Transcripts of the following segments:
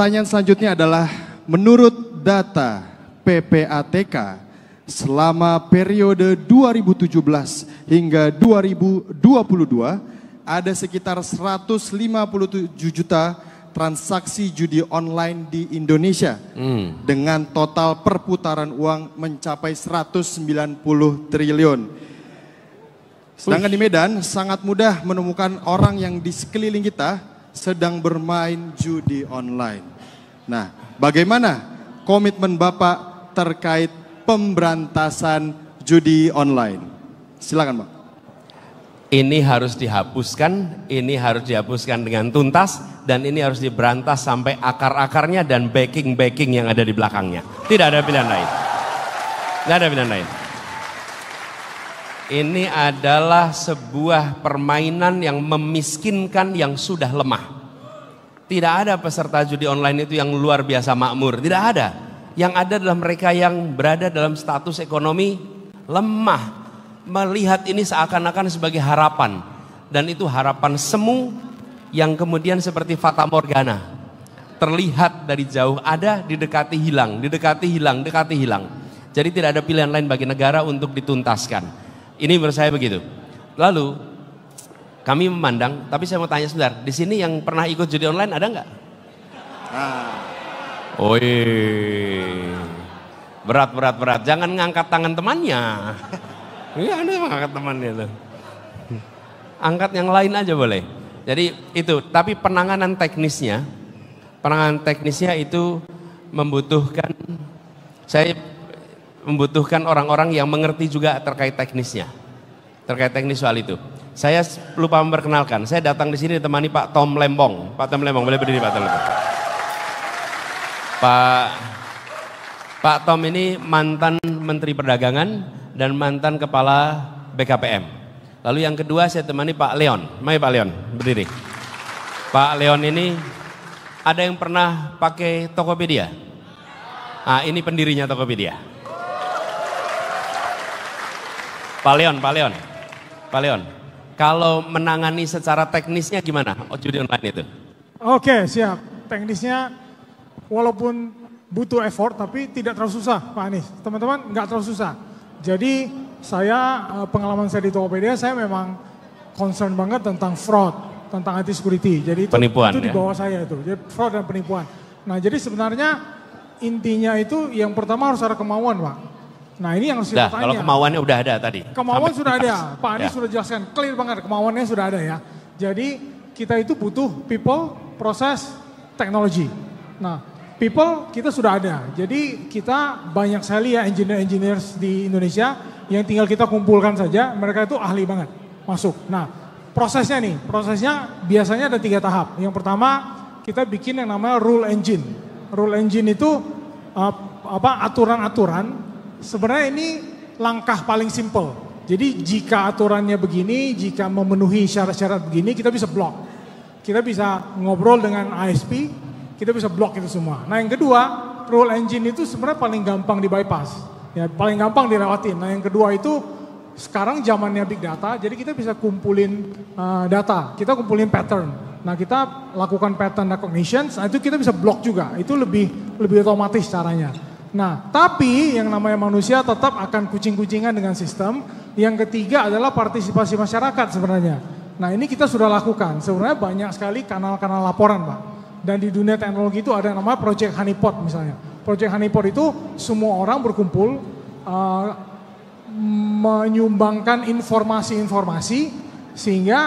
Pertanyaan selanjutnya adalah menurut data PPATK selama periode 2017 hingga 2022 ada sekitar 157 juta transaksi judi online di Indonesia Hmm. dengan total perputaran uang mencapai 190 triliun. Sedangkan di Medan sangat mudah menemukan orang yang di sekeliling kita sedang bermain judi online. Nah, bagaimana komitmen Bapak terkait pemberantasan judi online? Silakan, Pak. Ini harus dihapuskan, ini harus dihapuskan dengan tuntas, dan ini harus diberantas sampai akar-akarnya dan backing-backing yang ada di belakangnya. Tidak ada pilihan lain. Tidak ada pilihan lain. Ini adalah sebuah permainan yang memiskinkan yang sudah lemah. Tidak ada peserta judi online itu yang luar biasa makmur, tidak ada. Yang ada adalah mereka yang berada dalam status ekonomi lemah. Melihat ini seakan-akan sebagai harapan. Dan itu harapan semu yang kemudian seperti fata morgana. Terlihat dari jauh ada, didekati hilang, didekati hilang, dekati hilang. Jadi tidak ada pilihan lain bagi negara untuk dituntaskan. Ini menurut saya begitu. Lalu kami memandang, tapi saya mau tanya sebentar, di sini yang pernah ikut judi online ada nggak? Oh berat berat berat, jangan ngangkat tangan temannya. Iya ada yang ngangkat temannya tuh. Angkat yang lain aja boleh. Jadi itu, tapi penanganan teknisnya, penanganan teknisnya itu membutuhkan saya membutuhkan orang-orang yang mengerti juga terkait teknisnya. Terkait teknis soal itu. Saya lupa memperkenalkan, saya datang di sini ditemani Pak Tom Lembong. Pak Tom Lembong, boleh berdiri Pak Tom Lembong. Pak Pak Tom ini mantan Menteri Perdagangan dan mantan Kepala BKPM. Lalu yang kedua saya temani Pak Leon. Mari Pak Leon, berdiri. Pak Leon ini ada yang pernah pakai Tokopedia? Ah, ini pendirinya Tokopedia. Pak Leon, Pak Leon, Pak Leon. Kalau menangani secara teknisnya gimana? Oh, judi online itu. Oke, siap. Teknisnya walaupun butuh effort tapi tidak terlalu susah Pak Anies. Teman-teman nggak terlalu susah. Jadi saya eh, pengalaman saya di Tokopedia saya memang concern banget tentang fraud, tentang anti security. Jadi itu, Penipuan, itu di ya? bawah saya itu. Jadi fraud dan penipuan. Nah, jadi sebenarnya intinya itu yang pertama harus ada kemauan, Pak. Nah, ini yang harus kita kalau tanya. kemauannya udah ada tadi. Kemauan Sampai sudah ada. Pak Anies Ya. sudah jelaskan, clear banget kemauannya sudah ada ya. Jadi kita itu butuh people, proses, teknologi. Nah, people kita sudah ada. Jadi kita banyak sekali ya engineer-engineer di Indonesia yang tinggal kita kumpulkan saja, mereka itu ahli banget masuk. Nah, prosesnya nih, prosesnya biasanya ada tiga tahap. Yang pertama kita bikin yang namanya rule engine. Rule engine itu uh, apa aturan-aturan sebenarnya ini langkah paling simple. Jadi jika aturannya begini, jika memenuhi syarat-syarat begini, kita bisa block. Kita bisa ngobrol dengan ISP, kita bisa block itu semua. Nah yang kedua, rule engine itu sebenarnya paling gampang di bypass. Ya, paling gampang dilewatin. Nah yang kedua itu sekarang zamannya big data, jadi kita bisa kumpulin uh, data, kita kumpulin pattern. Nah kita lakukan pattern recognition, nah itu kita bisa block juga. Itu lebih lebih otomatis caranya. Nah, tapi yang namanya manusia tetap akan kucing-kucingan dengan sistem. Yang ketiga adalah partisipasi masyarakat sebenarnya. Nah, ini kita sudah lakukan. Sebenarnya banyak sekali kanal-kanal laporan, Pak. Dan di dunia teknologi itu ada yang namanya Project Honeypot misalnya. Project Honeypot itu semua orang berkumpul uh, menyumbangkan informasi-informasi sehingga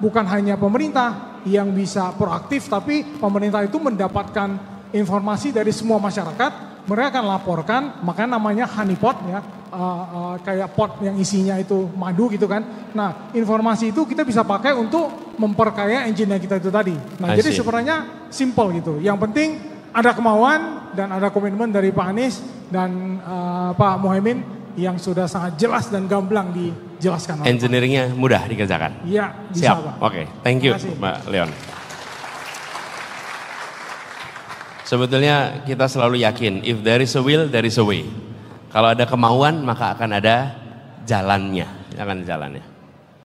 bukan hanya pemerintah yang bisa proaktif tapi pemerintah itu mendapatkan informasi dari semua masyarakat mereka akan laporkan makanya namanya honeypot ya uh, uh, kayak pot yang isinya itu madu gitu kan nah informasi itu kita bisa pakai untuk memperkaya engine kita itu tadi nah I jadi see. sebenarnya simple gitu yang penting ada kemauan dan ada komitmen dari Pak Anies dan uh, Pak Muhaimin yang sudah sangat jelas dan gamblang dijelaskan. Engineeringnya mudah dikerjakan. Iya, bisa Siap. Pak. Oke, thank you. Mbak Leon. Sebetulnya kita selalu yakin, if there is a will, there is a way. Kalau ada kemauan, maka akan ada jalannya, akan jalannya.